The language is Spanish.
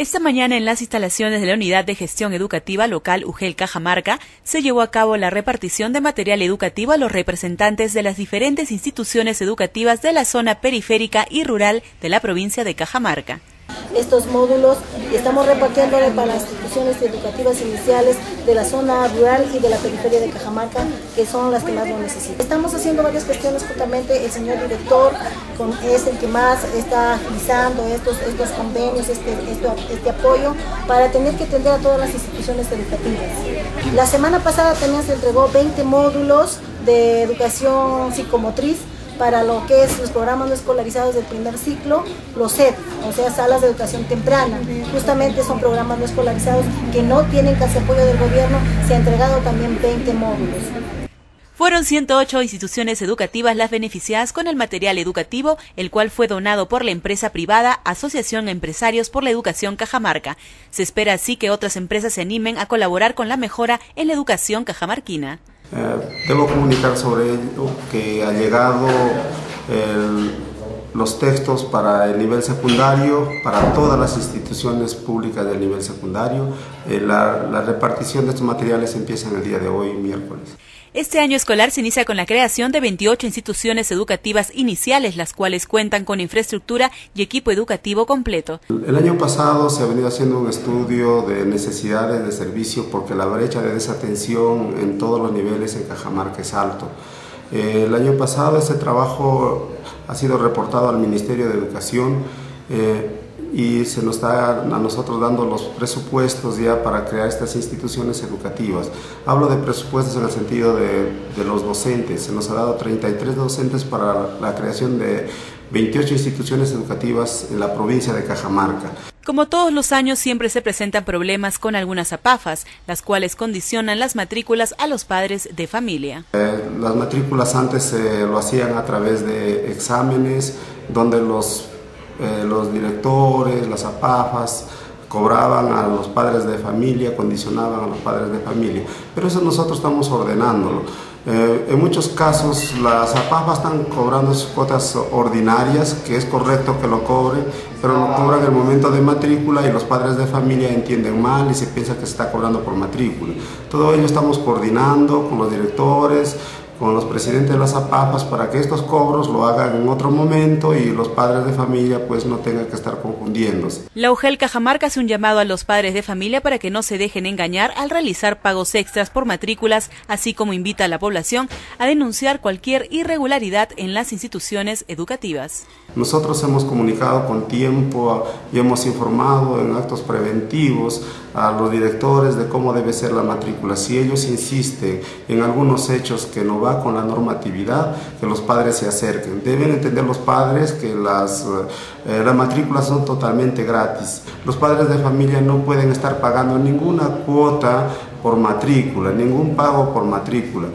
Esta mañana en las instalaciones de la Unidad de Gestión Educativa Local UGEL Cajamarca se llevó a cabo la repartición de material educativo a los representantes de las diferentes instituciones educativas de la zona periférica y rural de la provincia de Cajamarca estos módulos y estamos repartiéndole para las instituciones educativas iniciales de la zona rural y de la periferia de Cajamarca, que son las que más lo necesitan. Estamos haciendo varias cuestiones, justamente el señor director con, es el que más está agilizando estos, estos convenios, este, este apoyo, para tener que atender a todas las instituciones educativas. La semana pasada también se entregó 20 módulos de educación psicomotriz para lo que es los programas no escolarizados del primer ciclo, los SED, o sea, salas de educación temprana. Justamente son programas no escolarizados que no tienen casi apoyo del gobierno, se han entregado también 20 módulos. Fueron 108 instituciones educativas las beneficiadas con el material educativo, el cual fue donado por la empresa privada Asociación Empresarios por la Educación Cajamarca. Se espera así que otras empresas se animen a colaborar con la mejora en la educación cajamarquina. Eh, debo comunicar sobre ello que ha llegado los textos para el nivel secundario, para todas las instituciones públicas del nivel secundario. Eh, la, la repartición de estos materiales empieza en el día de hoy, miércoles. Este año escolar se inicia con la creación de 28 instituciones educativas iniciales, las cuales cuentan con infraestructura y equipo educativo completo. El año pasado se ha venido haciendo un estudio de necesidades de servicio porque la brecha de desatención en todos los niveles en Cajamarca es alto. El año pasado ese trabajo ha sido reportado al Ministerio de Educación. Eh, y se nos está a nosotros dando los presupuestos ya para crear estas instituciones educativas. Hablo de presupuestos en el sentido de, de los docentes. Se nos ha dado 33 docentes para la creación de 28 instituciones educativas en la provincia de Cajamarca. Como todos los años siempre se presentan problemas con algunas apafas, las cuales condicionan las matrículas a los padres de familia. Eh, las matrículas antes se lo hacían a través de exámenes donde los eh, los directores, las APAFAS, cobraban a los padres de familia, condicionaban a los padres de familia. Pero eso nosotros estamos ordenándolo. Eh, en muchos casos las APAFAS están cobrando sus cuotas ordinarias, que es correcto que lo cobren, pero lo cobran en el momento de matrícula y los padres de familia entienden mal y se piensa que se está cobrando por matrícula. Todo ello estamos coordinando con los directores, con los presidentes de las APAPAS para que estos cobros lo hagan en otro momento y los padres de familia pues no tengan que estar confundiéndose. La UGEL Cajamarca hace un llamado a los padres de familia para que no se dejen engañar al realizar pagos extras por matrículas, así como invita a la población a denunciar cualquier irregularidad en las instituciones educativas. Nosotros hemos comunicado con tiempo y hemos informado en actos preventivos a los directores de cómo debe ser la matrícula. Si ellos insisten en algunos hechos que no va con la normatividad, que los padres se acerquen. Deben entender los padres que las, eh, las matrículas son totalmente gratis. Los padres de familia no pueden estar pagando ninguna cuota por matrícula, ningún pago por matrícula.